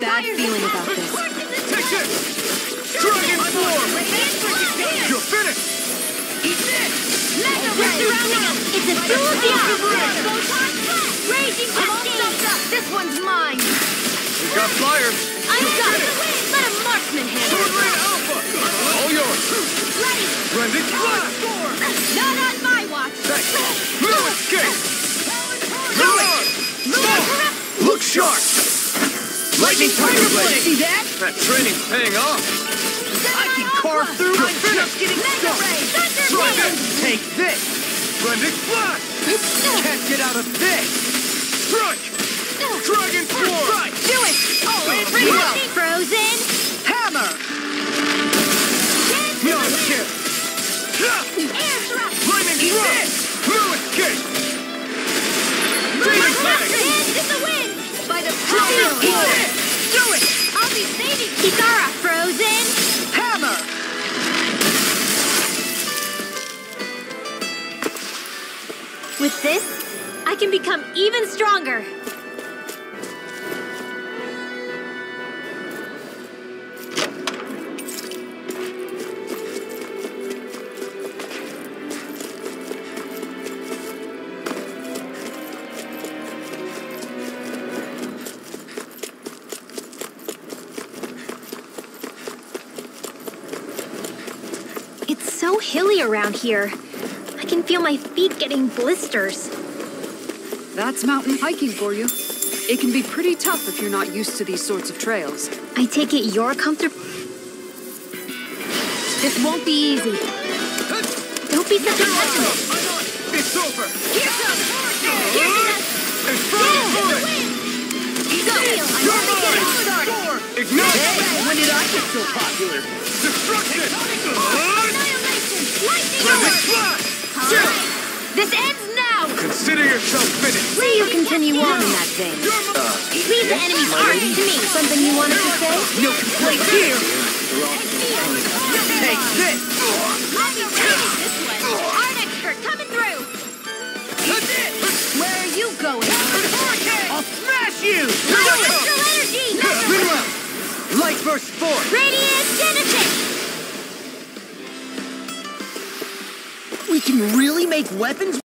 bad feeling about this. Take this! Dragon form! You're finished! Eat this! Mega Ray! surrounding! It's a dual deal! Raging cascade! This one's mine! We've got flyers! I'm done! Let a marksman handle Sword it! Rain Alpha! All yours! Ready! Blended blast! Not on my watch! Thanks! Milan! Look sharp! Lightning Tiger Blade! See that? That training's paying off! I can carve through! You're finished! Mega Ray! Thunder Beam! Take this! Blended blast! Can't get out of this! Strike! Dragon form! Do it! Oh, pretty well! Frozen! Hammer! No escape! Air drop! Lightning Strike! With this, I can become even stronger. It's so hilly around here. I can feel my feet getting blisters. That's mountain hiking for you. It can be pretty tough if you're not used to these sorts of trails. I take it you're comfortable. This won't be easy. Don't be such a pessimist. I'm on! It's over! Here comes Here's It's Dragon form! Go! I'm You're getting mine! started. Ignite! When did I get so popular? Destruction! This ends now! Consider yourself finished! See you continue on in that vein. Uh, Leave the enemy's art to me. Something you wanted to say? No complaint here! Take this! I'll be this one. Art expert coming through. Where are you going? I'll smash you! Celestial energy! Meanwhile, light burst forth! Radiant genesis! We can really make weapons